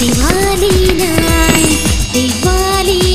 दिवाली न दिवाली